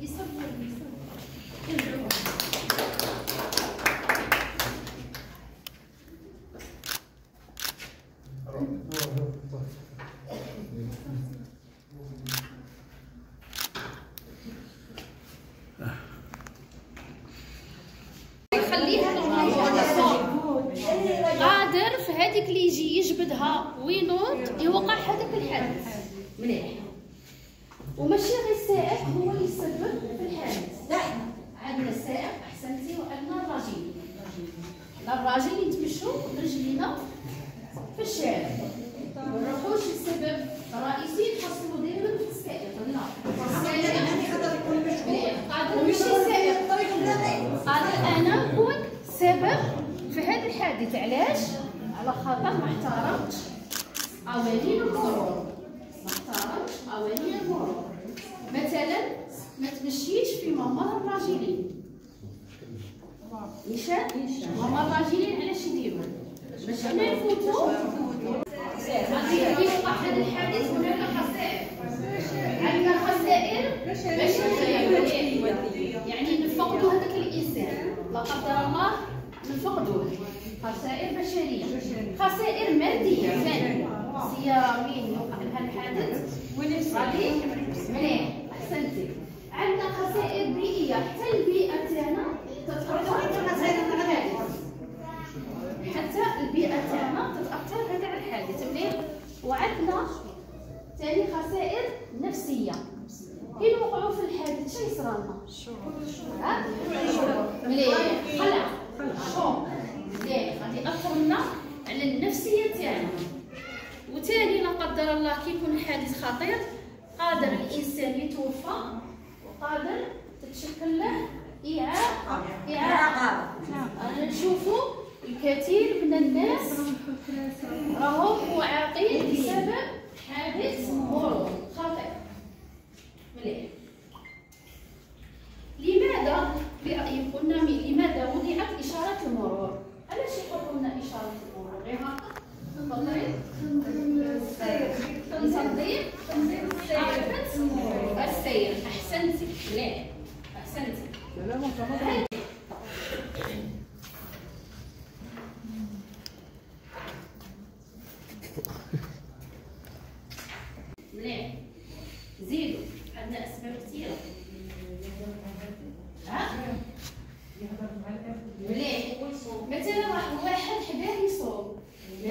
يصبر يصبر يخليها قادر في هذيك اللي يجي يجبدها وينوض يوقع هذاك الحادث. مليح. وماشي غير السائق هو اللي يسبب في الحادث. لا عندنا السائق أحسنتي وعندنا الراجل. الراجل يتمشوا برجلينا في الشارع. ما نروحوش السبب الرئيسي نحصلوا دائما في السائق. لا. قادر أنا في هذا الحادث. علاش؟ على خاطر ما احترمتش قوانين المرور ما احترمتش قوانين المرور مثلا ما تمشيش في ممر الراجلين نيشان ممر الراجلين علاش يديروا باش حنا نفوتوا غادي هذا الحادث هناك خسائر عندنا خسائر باش يعني نفقدوا هذاك الانسان لا قدر الله نفقدوه خسائر بشريه خسائر ماديه ثاني سياره مين يوقع لها الحادث غادي مليح احسنتي عندنا خسائر بيئيه حتى البيئه تاعنا تتاثر بالحادث حتى البيئه تاعنا تتاثر بهذا الحادث مليح وعندنا ثاني خسائر نفسية. كي نوقعوا في الحادث شنو يصرى لنا ها؟ مليح قلق شوك. مليح غادي يأثر لنا على النفسية تاعنا. وثاني لا قدر الله كي يكون الحادث خطير قادر الإنسان يتوفى وقادر تتشكل له إعاقة. إعاقة. أنا نشوفوا الكثير من الناس راهم معاقين بسبب حادث مرور خطير مليح لماذا برأيكم قلنا من- لماذا وضعت إشارة المرور؟ علاش يحطوا لنا إشارة المرور؟ غير هكا؟ تفضلي. تنظيم أحسنتي مليح أحسنتي مليح زيدوا. عندنا ها؟ مليح مثلا واحد يصوم. ما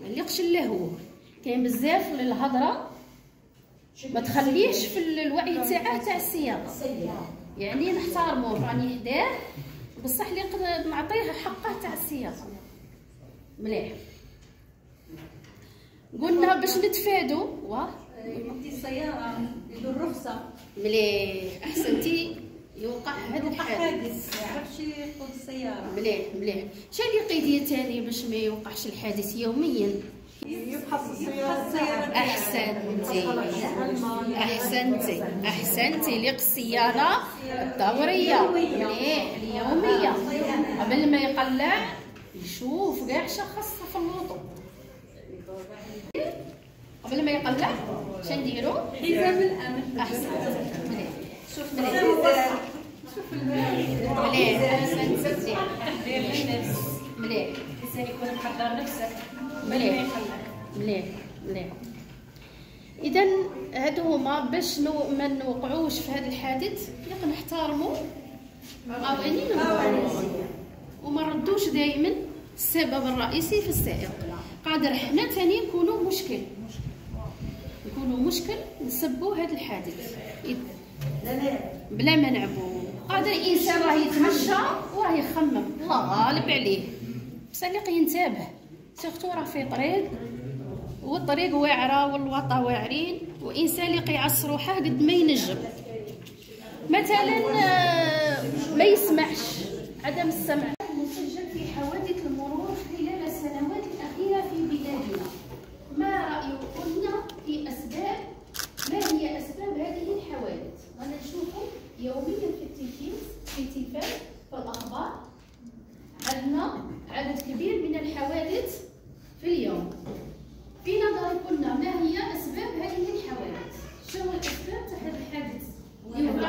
ما اللهو كاين بزاف للهضرة. ما تخليش في ال- الوعي تاعه تاع السياقه يعني نحترمو راني حداه بصح اللي نعطيه حقه تاع السياقه مليح. قلنا باش نتفادوا. واه يمدي السيارة يدير رخصة. مليح. أحسنتي. يوقع هذا الحادث. يعرفش يقود السيارة. مليح مليح. شنو القضية ثانية باش ما يوقعش الحادث يوميا؟ أحسنتي. أحسنتي. أحسنتي. لق الصيانة الدورية. مليح اليومية. قبل ما يقلع يشوف كاع شخص في اللوطو قبل ما يقلع شنديرو حزام الأمن. احسن مليح. شوف مليح مليح. أحسنتي. تحضير للنفس مليح. الإنسان يكون محضر نفسه مليح. مليح مليح اذا هادو هما باش نو ما نوقعوش في هذا الحادث يق نحترموا قوانين المرور وما نردوش دائما السبب الرئيسي في السائق. قادر حنا ثاني نكونوا مشكل. نكونوا مشكل نسبوا هذا الحادث. بلا ما نعبوا قادر الانسان راه يتمشى وراه يخمم. الله غالب عليه. اللي ينتبه. سيرتو راه في طريق والطريق واعرة والوطأ واعرين وإنسان اللي قيعص روحه قد ما ينجم. مثلا آه، ما يسمعش عدم السمع مسجل في حوادث المرور خلال السنوات الاخيره في بلادنا ما رايكم في اسباب ما هي اسباب هذه الحوادث وأنا نشوفوا يوميا في التلفاز في التلفاز في الاخبار عندنا عدد كبير من الحوادث في اليوم في نظركم ما هي اسباب هذه الحوادث شنو الاسباب تاع هذا الحادث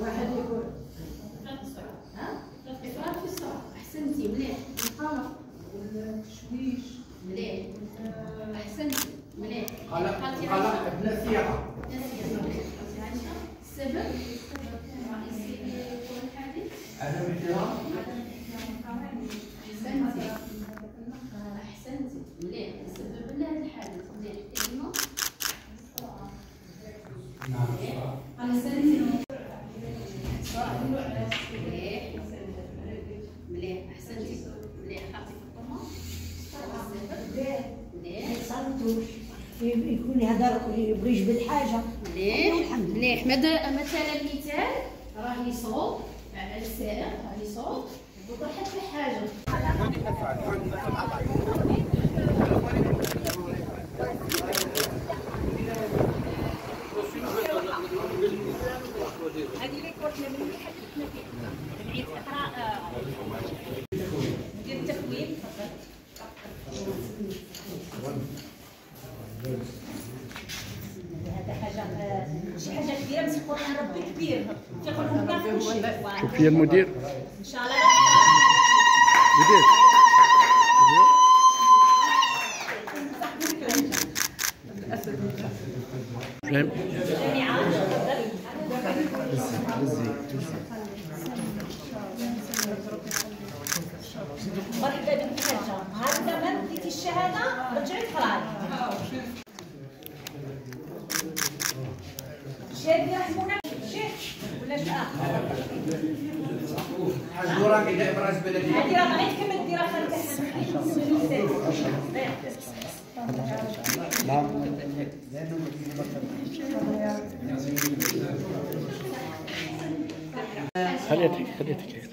واحد يقول ها افراط في السرعه احسنتي مليح القلق والتشويش مليح احسنتي مليح قلق قلتي قلق عشرة؟ ابن الثقة السبب الرئيسي لوقوع الحادث عدم احترام احسنتي احسنتي مليح السبب لهذا الحادث مليح كلمه احسنتي مليح مليح احسنتي مليح خاطي في القمه مليح ما يصلتوش يكون يهدر يبغي يجبد حاجة مليح. مليح. مثلا مثال راه يصوت على السائق راه يصوت وطاحت في حاجة. ديال شوف هي المدير. ان شاء الله مدير. مرحبا بك حاجة هذا ما الشهاده رجعي شيخ ولا شي اخر كيدير ابراز بلدي. هذه راه خليتك خليتك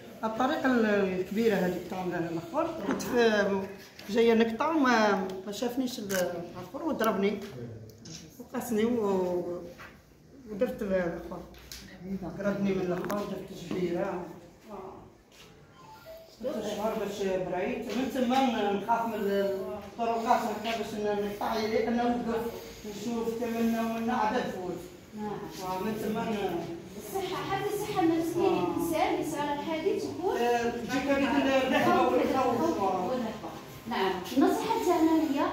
تاع الآخر كنت في جاية نقطع ما ما شافنيش الآخر وضربني. وقاسني و... ودرت الآخر قربني من الآخر درت جبيرة ست شهور باش برعيت من تما نخاف من الطرقات هكا باش نقطع لأنه نوقف نشوف كملنا ومنا عدد فوت ومن تما الصحة حتى الصحة النفسية للانسان اللي صار الحادث تكون تجيك هذيك الرهبة والخوف نعم النصيحة تاعنا هي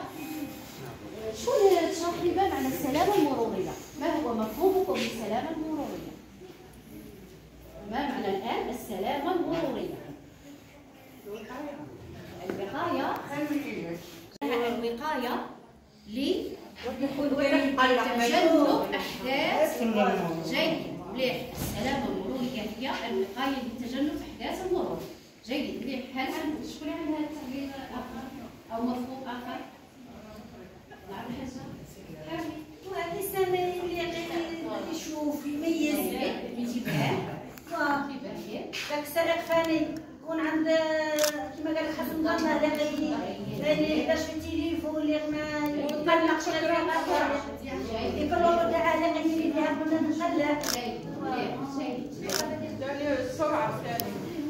شكون تشرح لي بقى معنى السلامة المرورية ما هو مفهومكم بالسلامة المرورية ما معنى الآن السلامة المرورية الوقاية الوقاية لتجنب أحداث جيد. مليح. السلامة المرورية هي الوقاية لتجنب أحداث المرور. جيد. مليح. هل عن- شكون عندها تعبير آخر؟ أو مفهوم آخر؟ نعم حاجة؟ حاجة. الانسان اللي يشوف يميز. انتباه واه. انتباه داك السائق يكون عند كما قال حسن ظنه لا غي يحتاج في اللي ما يطلقش يقول له تعالى اني بها كنا مليح جيد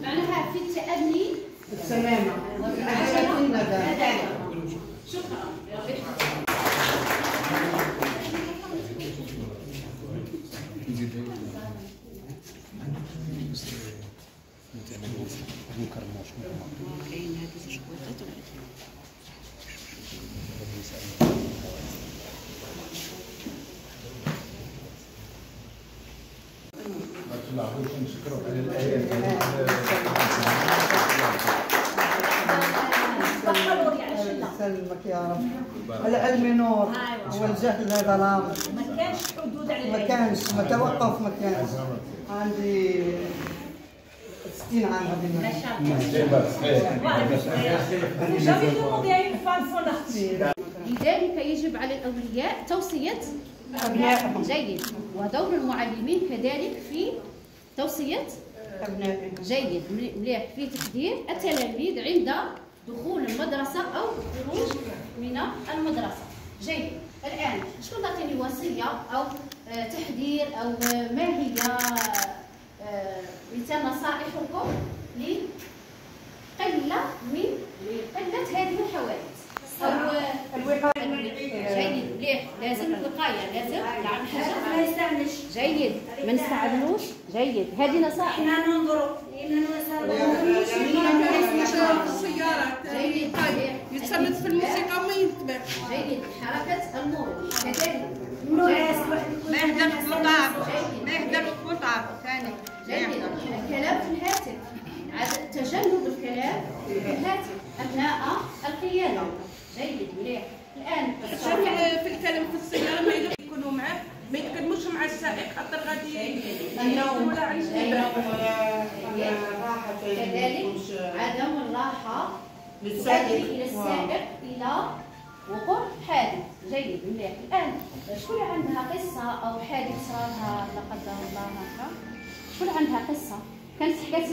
معناها في التأني السلامة الحاجة الندى شكرا يعطيك العافية. تخلوا يعني شنو سلمك يا رب العلم نور والجهل ظلام ما كانش حدود على ما. كانش ما توقف ما كانش عندي 60 عام هذه. لذلك يجب على الأولياء توصية أبنائهم. جيد ودور المعلمين كذلك في توصية أبنائهم جيد. مليح في تحذير التلاميذ عند دخول المدرسة أو الخروج من المدرسة. جيد. الآن شكون تعطيني وصية أو آه، تحذير أو آه، ما هي مثال نصائحكم لقلة من قلة هذه الحوادث؟ جيد. مليح لازم الوقاية لازم؟ نعمل ما يستعملش جيد. ما نستعملوش جيد. هذه نصائح. إحنا ننظروا إحنا السيارات يتكلموش مع السائق خاطر غادي ولا ولا كذلك عدم الراحة تؤدي للسائق إلى السائق إلى وقوع حادث جيد مليح الآن شكون عندها قصة أو حادث صار لها لا قدر الله هكا؟ شكون عندها قصة؟ كانت حكات